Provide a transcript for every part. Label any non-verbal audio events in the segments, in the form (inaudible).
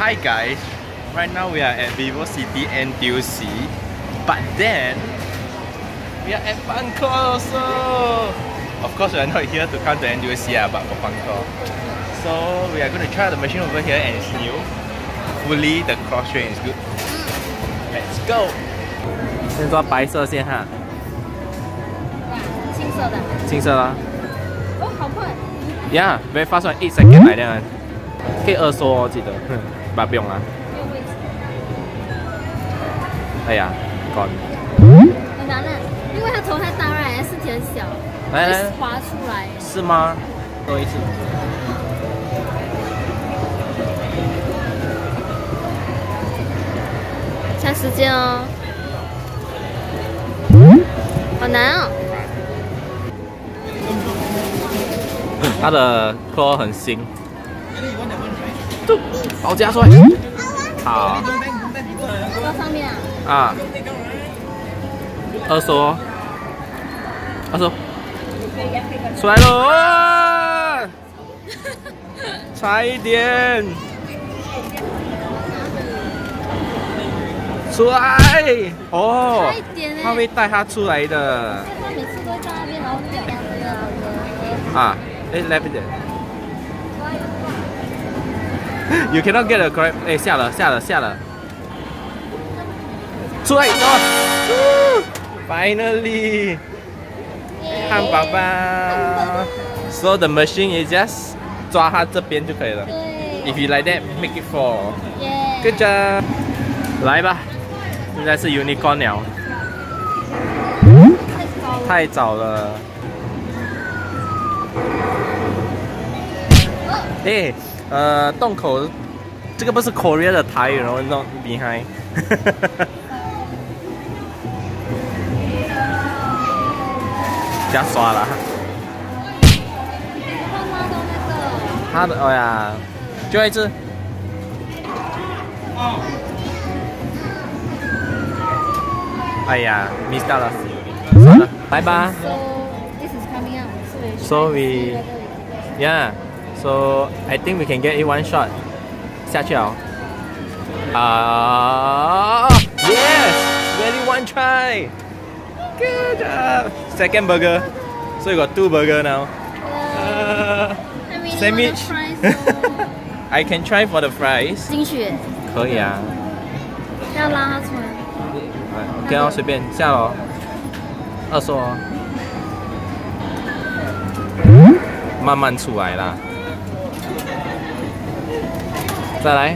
Hi guys, right now we are at Vivo City NTUC, but then we are at Bangkok also. Of course, we are not here to come to NTUC, ah, but for Bangkok. So we are going to try the machine over here and it's new. Fully, the cross train is good. Let's go. 先抓白色先哈，青色的。青色啦。哦，好快！ Yeah, very fast one, eight second 来的，可以二缩哦，记得， (laughs) 哼，不不用啦。没有位置。哎呀，gone。很难的，因为它头太大了，尸体很小，来来滑出来。是吗？多一次。看时间哦。好难哦。它的 claw 很新。嘟，保夹出来。好到上面啊。啊。二叔。二叔。出来喽！哇 (laughs) 差一点。出来哦差一点欸他会带他出来的他每次都在那边，然后这样子啊。哎，left 一点。You cannot get a correct。哎，下了，下了，下了。出来哦！Finally，汉堡包。So the machine is just 抓它这边就可以了。If you like that, make it four. Good job. 来吧，现在是 unicorn 鸟，太早了。哎，呃，洞口，这个不是 Korea 的台语，然后弄 behind。加刷了，他拉到那个。他的，哎呀，最后一只。哎呀，miss 掉了，算了，拜拜。So this is coming out. So we- Yeah, so I think we can get it one shot. 下去哦。啊、yes, really one try. Good job. Second burger. So you got two burger now. Uh, sandwich. (laughs) I can try for the fries. 精血可以啊。要拉它出来。OK 哦，随便下喽。二缩哦。慢慢出来啦。 再来，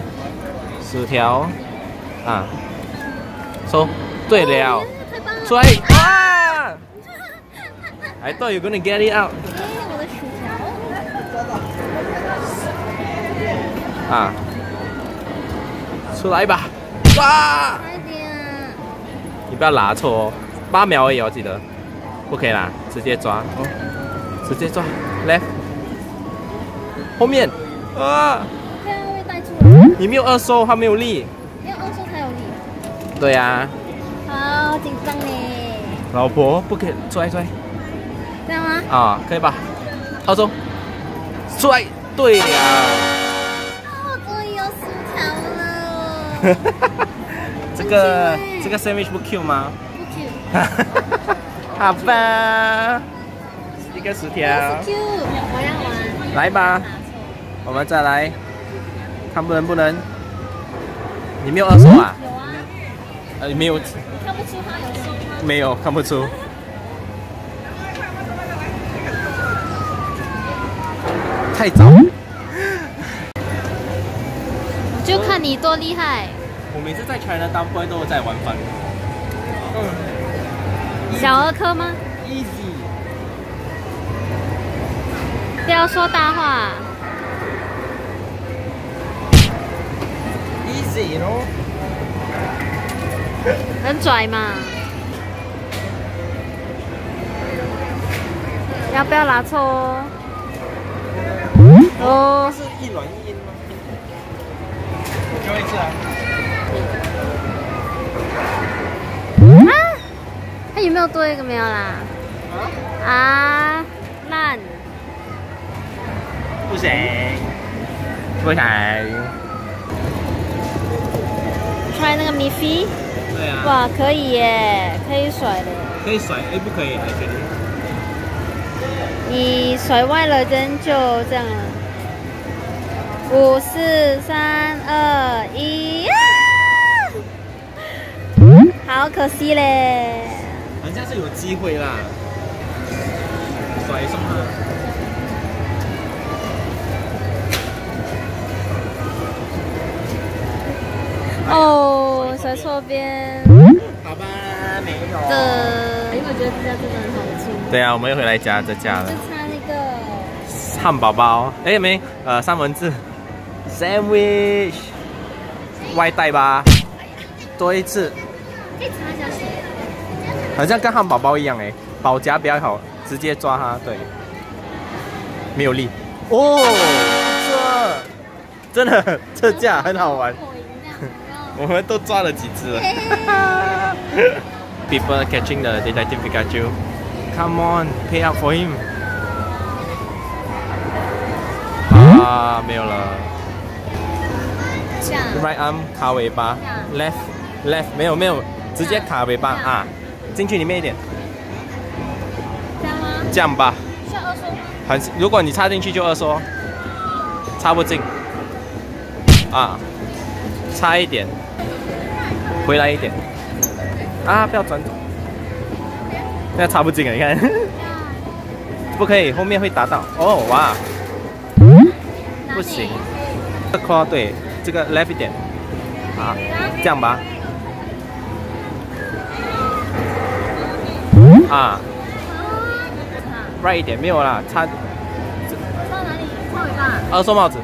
薯条啊，收对了，太棒了！出来啊！I thought you're gonna get it out，我的薯条。啊，出来吧！哇！快点！你不要拿错哦，八秒而已哦，记得，不可以啦，直接抓哦，直接抓，left，后面啊。你没有二收，它没有力，没有二收才有力。对呀、好紧张呢。老婆不可以出来出来这样吗？啊，可以吧？二收，出来，对呀、我，终于有薯条了。(laughs) 这个这个 sandwich 不 Q 吗？不 Q。(laughs) 好吧，一个薯条，Q，我要玩。来吧，我们再来，看不能不能，你没有二手啊？有啊，呃，没有，看不出它有收吗？没有，看不出。太早，就看你多厉害。我每次在 China Town Point 都有在玩翻。小儿科吗？Easy。不要说大话。很拽嘛。要不要拿错哦？哦，是一软一硬吗？最后一次啊。啊，它有没有多一个没有啦？啊，烂。不行，不行。那个米菲？对啊，哇，可以耶，可以甩的。可以甩，哎，不可以，可以。你甩歪了，人就这样了。五四三二一，啊！好可惜嘞。人家是有机会啦，甩送他。哦，甩错边。好吧，没有。的，因为我觉得这家真的很好吃。对啊，我们又回来家这家了。就差那个汉堡包，哎没，呃三文治，sandwich，外带吧，多一次。可以擦下去。好像跟汉堡包一样哎，保夹比较好，直接抓它，对，没有力。哦，这真的这架很好玩。我们都抓了几只了。People catching the detective Pikachu. Come on, pay up for him. 啊，没有了。Right arm 卡尾巴，left left 没有没有，直接卡尾巴啊，进去里面一点。这样吗？这样吧。像二缩吗？很，如果你插进去就二缩，插不进。啊，差一点。回来一点，啊！不要转走，那插不进啊！你看，(laughs) 不可以，后面会打到。哦，哇，不行，这块对，这个 left 一点，啊，这样吧，啊，right 一点，没有啦，插，插哪里？插尾巴。二收帽子。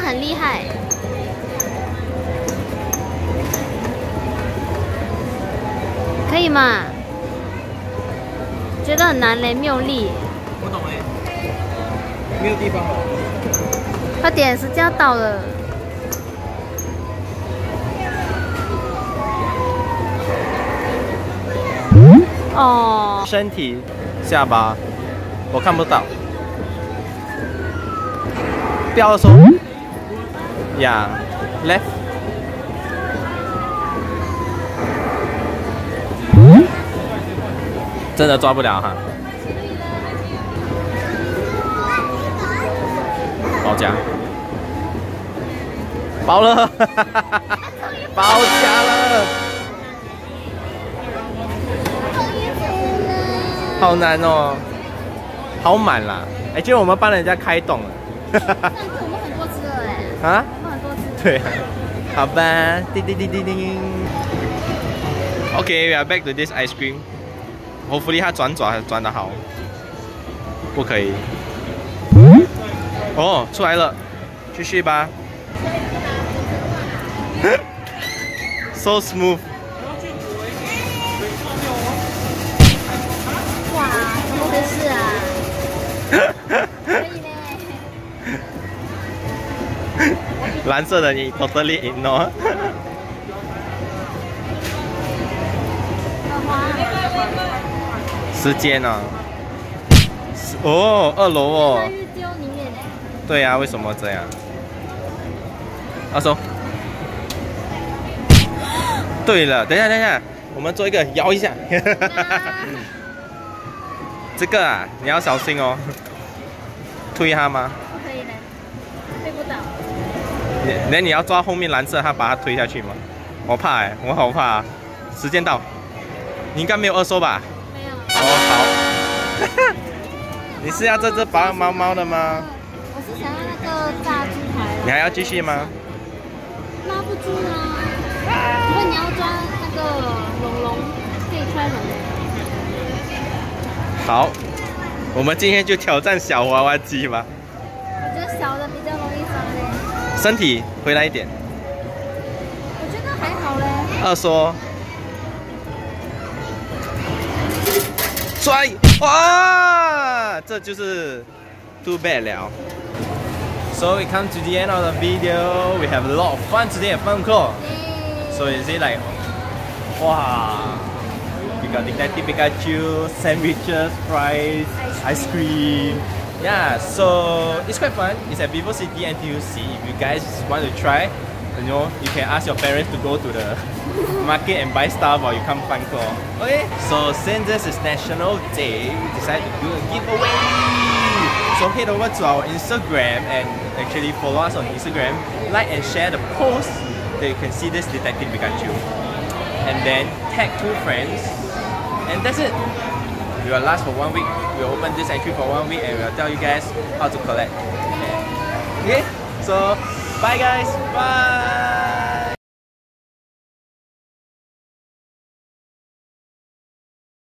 很厉害，可以吗？觉得很难嘞，没有力。我懂嘞，没有地方了。快点，时间要到了。哦。身体，下巴，我看不到。掉的时候，Yeah, left。真的抓不了哈。包夹，包了，(laughs) 包夹了，好难哦，好满啦！哎，今天我们帮人家开动了。哈哈哈我们很多只了哎。啊？对。好吧，叮叮叮叮叮。Okay, we are back to this ice cream. Hopefully 它转转转得好。不可以。哦，出来了，继续吧。So smooth. 哇，怎么回事啊？蓝色的你 totally ignore。时间呢？哦，二楼哦。对呀，为什么这样？阿松。对了，等一下，等一下，我们做一个摇一下。(laughs) 这个啊，你要小心哦。推它吗？(laughs) 那你要抓后面蓝色，他把它推下去吗？我怕哎，我好怕。时间到，你应该没有二收吧？没有。哦好。(laughs) 你是要这只白毛毛的吗？我是想要那个大猪排。你还要继续吗？拉不住啊！如果你要抓那个龙龙，可以揣龙。好，我们今天就挑战小娃娃机吧。身体回来一点，我觉得还好嘞。二说，拽哇，这就是 too bad 了。So we come to the end of the video. We have a lot of fun today at Fun Club. So is it like, wow, we got Detective Pikachu, sandwiches, fries, ice cream. Yeah, so it's quite fun. It's at Vivo City NTUC. If you guys want to try, you know, you can ask your parents to go to the (laughs) market and buy stuff while you come Funko. Okay, so since this is National Day, we decided to do a giveaway. So head over to our Instagram and actually follow us on Instagram, like and share the post that you can see this Detective Pikachu. And then tag two friends. And that's it. We will last for one week. We'll open this entry for one week and we'll tell you guys how to collect. Okay? So, bye guys. Bye.